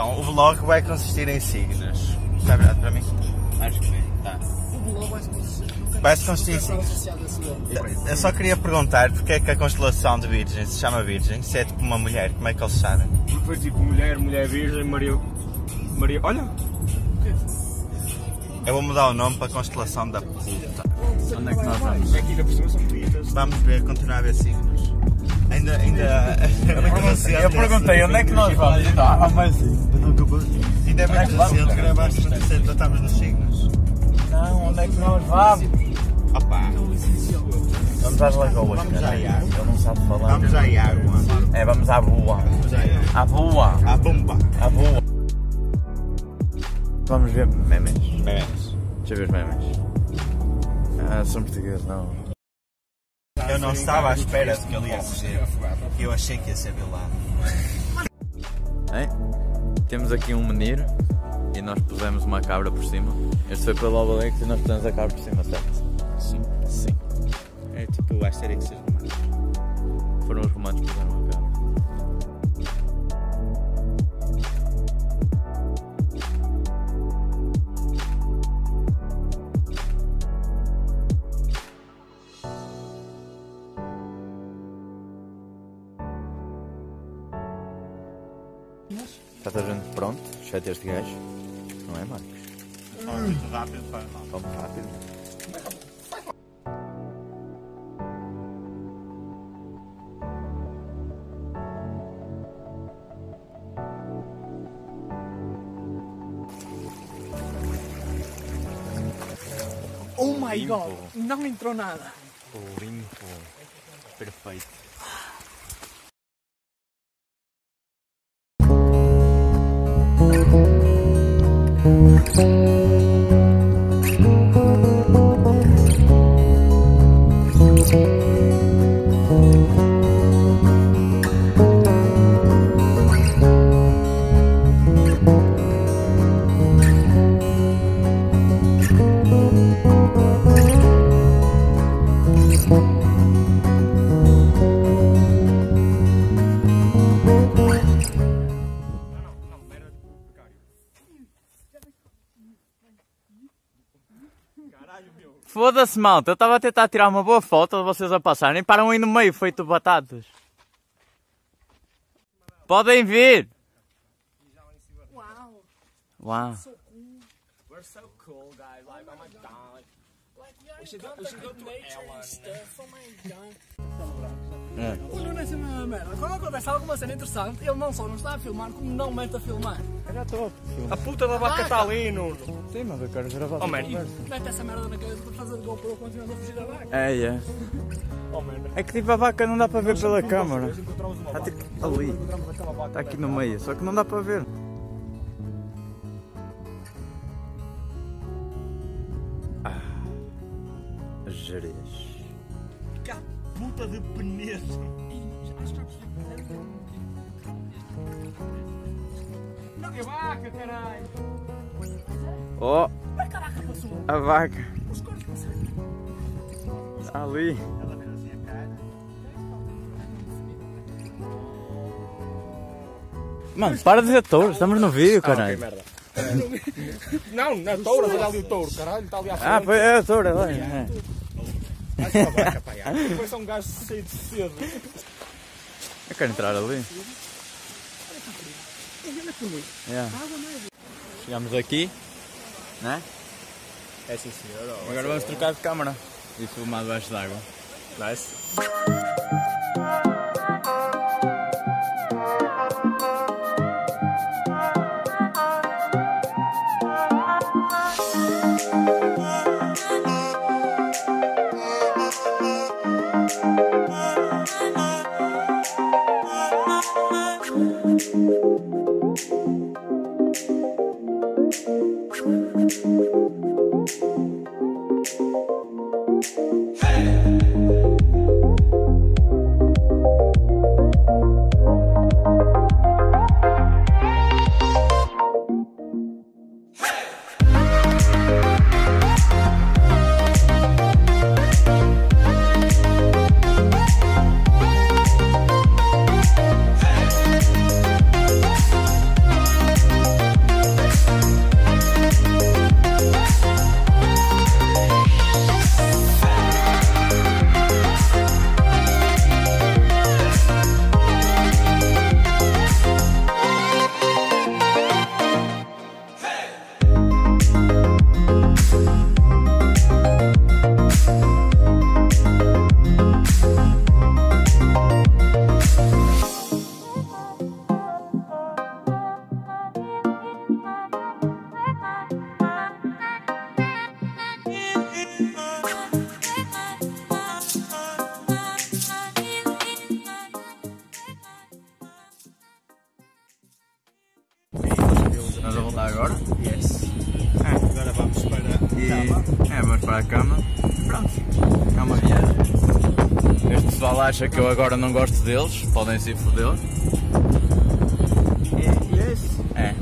Então, o vlog vai consistir em signos. Está virado para mim? Acho que sim, tá. O blog vai se consistir. Vai se consistir em signos. Eu só queria perguntar porque é que a constelação de Virgem se chama Virgem, se é tipo uma mulher, como é que eles sabem? Foi tipo mulher, mulher virgem, Maria. Maria. Olha! Eu vou mudar o nome para constelação da puta. Onde é que nós vamos? Aqui são. Vamos ver, continuar a ver signos. Ainda, ainda. Eu perguntei onde é que nós vamos? Ah, mas Ainda é muito recente, gravaste no terceiro, já estamos nos signos. não, onde é que nós vamos? Opa, Vamos às lagoas, Vamos cara. Ele não sabe falar. vamos à água. É, vamos à boa. Vamos. À boa. À bomba. À boa. Vamos ver memes. Memes. Deixa eu ver os memes. Ah, são portugueses, não. Eu não estava à espera de que ele ia ser. Eu achei que ia ser vilão. Hein? Temos aqui um menino e nós pusemos uma cabra por cima. Este foi pelo Obelix e nós pusemos a cabra por cima, certo? Sim. Sim. É tipo Asterix e os romanos. Foram os romanos que puseram a cabra. Já está gente pronto? Exceto este gajo. Não é, Marcos? Muito rápido, faz mal. Vamos rápido. Oh my god, não entrou nada. Limpo. Perfeito. Thank you. Foda-se, malta. Eu estava a tentar tirar uma boa foto de vocês a passarem. Param aí no meio, feito batatas. Podem vir. Uau, Uau. We're so cool, guys. Like, oh my god. Like, we should go- we should go to and stuff. Oh my god. É. O Nuno é sempre a mesma merda. Quando acontece alguma cena interessante, ele não só não está a filmar, como não mete a filmar. Eu já estou. A puta da vaca está ali, Nuno. Sim, mas eu quero gravar. Oh, man. Mete essa merda na cabeça para fazer GoPro continuando a fugir da vaca. É, é. Oh. É que tipo a vaca não dá para ver pela câmara. Está tipo ali. Está aqui no meio, só que não dá para ver. Ah. Jerez. Puta de penedo. Não, é vaca, caralho. Oh, a vaca. Ali. Assim a cara. Mano, para de dizer touro, estamos no vídeo, Ah, ok, caralho. merda. Não, na toura, olha ali o touro, caralho, está ali à frente. Ah, foi é a touro, é. É. Vai para a vaca, pai. Depois é um gajo cheio de sede. Eu quero entrar ali. Yeah. Chegamos aqui, né? É sim, senhor. Agora vamos trocar de câmara e filmar debaixo d'água. Nice. Hey! Nós vamos voltar agora? Yes. Ah, agora vamos para e... a cama. É, vamos para a cama. Pronto, cama uma. Este pessoal acha que eu agora não gosto deles, podem se foder. É. É.